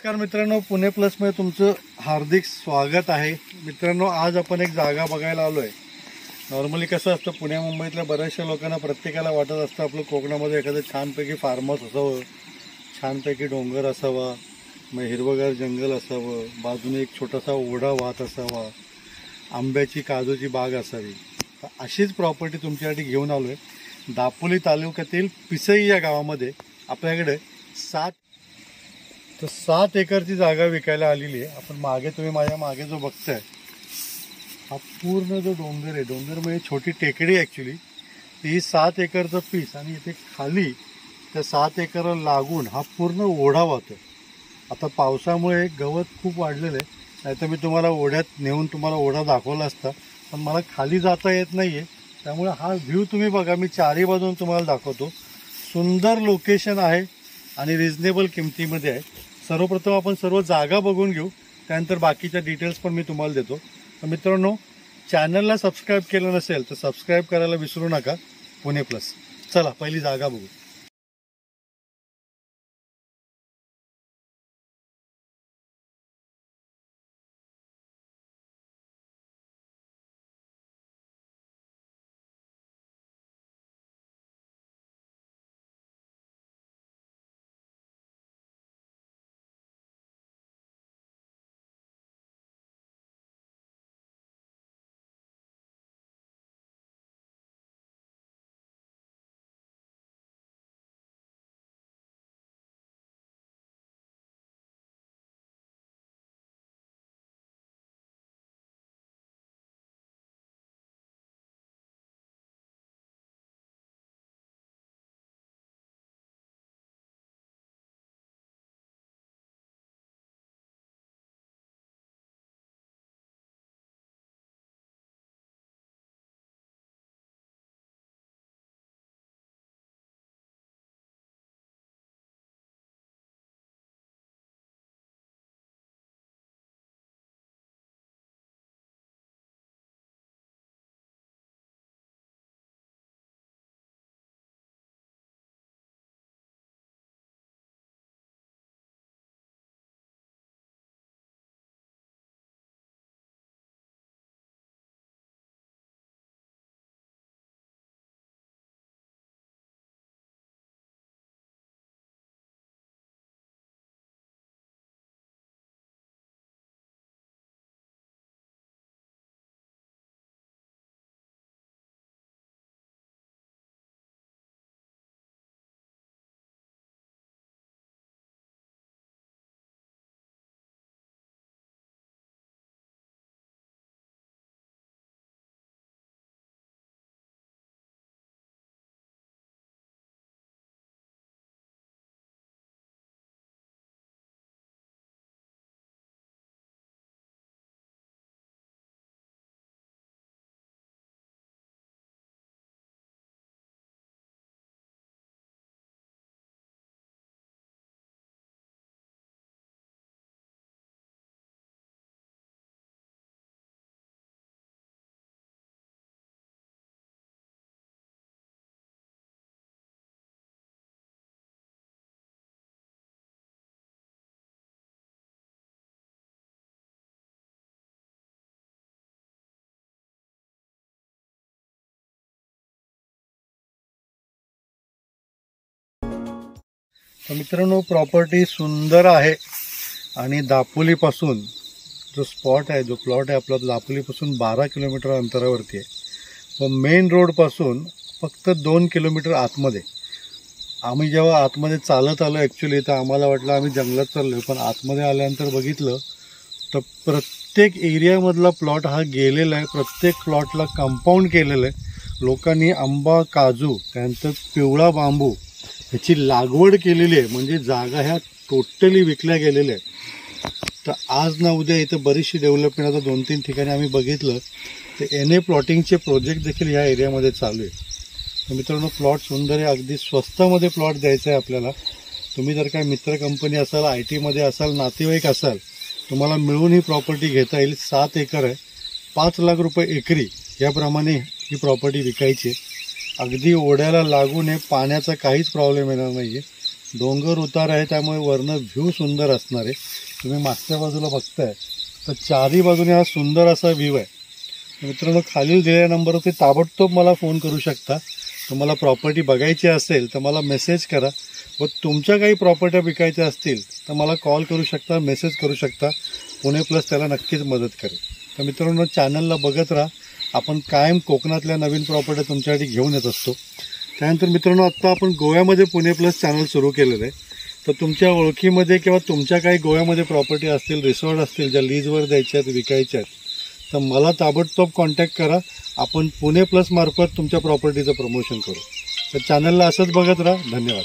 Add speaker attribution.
Speaker 1: नमस्कार मित्रांनो पुणे प्लसमध्ये तुमचं हार्दिक स्वागत आहे. मित्रांनो आज आपण एक जागा बघायला आलो आहे नॉर्मली कसं असतं पुणे मुंबईतल्या बऱ्याचशा लोकांना प्रत्येकाला वाटत असतं आपलं कोकणामध्ये एखादं छानपैकी फार्म हाऊस असावं. छानपैकी डोंगर असावा मग हिरवगार जंगल असावं बाजूने एक छोटासा ओढा वाहत असावा आंब्याची काजूची बाग असावी. तर अशीच प्रॉपर्टी तुमच्यासाठी घेऊन आलो आहे दापोली तालुक्यातील पिसई या गावामध्ये आपल्याकडे सात तर सात एकरची जागा विकायला आलेली आहे. आपण मागे तुम्ही माझ्या मागे जो बघताय हा पूर्ण जो डोंगर आहे डोंगर म्हणजे छोटी टेकडी ॲक्च्युली ती सात एकरचं पीस आणि इथे खाली त्या सात एकर लागून हा पूर्ण ओढा वाहतो आता पावसामुळे गवत खूप वाढलेलं आहे. नाहीतर मी तुम्हाला ओढ्यात नेऊन तुम्हाला ओढा दाखवला असता पण मला खाली जाता येत नाही आहे त्यामुळे हा व्ह्यू तुम्ही बघा मी चारही बाजून तुम्हाला दाखवतो. सुंदर लोकेशन आहे आणि रिजनेबल किमतीमध्ये आहे. सर्वप्रथम आपण सर्व जागा बघून घेऊ. त्यानंतर बाकीच्या डिटेल्स पण मी तुम्हाला देतो. तर मित्रांनो चॅनलला सबस्क्राईब केलं नसेल तर सबस्क्राईब करायला विसरू नका. पुणे प्लस चला पहिली जागा बघू. मित्रांनो प्रॉपर्टी सुंदर आहे आणि दापोलीपासून जो स्पॉट आहे जो प्लॉट आहे आपला दापोलीपासून बारा किलोमीटर अंतरावरती आहे. व मेन रोडपासून फक्त दोन किलोमीटर आतमध्ये. आम्ही जेव्हा आतमध्ये चालत आलो ॲक्च्युली तर आम्हाला वाटलं आम्ही जंगलात चाललो पण आतमध्ये आल्यानंतर बघितलं तर प्रत्येक एरियामधला प्लॉट हा गेलेला आहे. प्रत्येक प्लॉटला कंपाऊंड केलेलं आहे. लोकांनी आंबा काजू त्यानंतर पिवळा बांबू ह्याची लागवड केलेली आहे. म्हणजे जागा ह्या टोटली विकल्या गेलेल्या आहेत. तर आज ना उद्या इथं बरीचशी डेव्हलपमेंट आता दोन तीन ठिकाणी आम्ही बघितलं. तर एन ए प्लॉटिंगचे प्रोजेक्ट देखील ह्या एरियामध्ये चालू आहे तर मित्रांनो प्लॉट सुंदर आहे. अगदी स्वस्तामध्ये प्लॉट द्यायचा आहे आपल्याला. तुम्ही जर काय मित्र कंपनी असाल आय टीमध्ये असाल नातेवाईक असाल तुम्हाला मिळून ही प्रॉपर्टी घेता येईल. सात एकर आहे. पाच लाख रुपये एकरी याप्रमाणे ही प्रॉपर्टी विकायची आहे. अगदी ओढ्याला लागून आहे पाण्याचा काहीच प्रॉब्लेम येणार नाही आहे डोंगर उतार आहे त्यामुळे वरनं व्ह्यू सुंदर असणार आहे. तुम्ही मागच्या बाजूला बघताय. तर चारही बाजूने हा सुंदर असा व्ह्यू आहे. मित्रांनो खालील दिलेल्या नंबरवरती ताबडतोब मला फोन करू शकता. तुम्हाला प्रॉपर्टी बघायची असेल तर मला मेसेज करा. व तुमच्या काही प्रॉपर्ट्या विकायच्या असतील तर मला कॉल करू शकता मेसेज करू शकता. पुणे प्लस त्याला नक्कीच मदत करेल. तर मित्रांनो चॅनलला बघत राहा. आपण कायम कोकणातल्या नवीन प्रॉपर्ट्या तुमच्यासाठी घेऊन येत असतो. त्यानंतर मित्रांनो आत्ता आपण गोव्यामध्ये पुणे प्लस चॅनल सुरू केलेलं आहे. तर तुमच्या ओळखीमध्ये किंवा तुमच्या काही गोव्यामध्ये प्रॉपर्टी असतील रिसॉर्ट असतील ज्या लीजवर द्यायच्या आहेत विकायच्या आहेत तर मला ताबडतोब कॉन्टॅक्ट करा. आपण पुणे प्लस मार्फत तुमच्या प्रॉपर्टीचं प्रमोशन करू. तर चॅनलला असंच बघत राहा. धन्यवाद.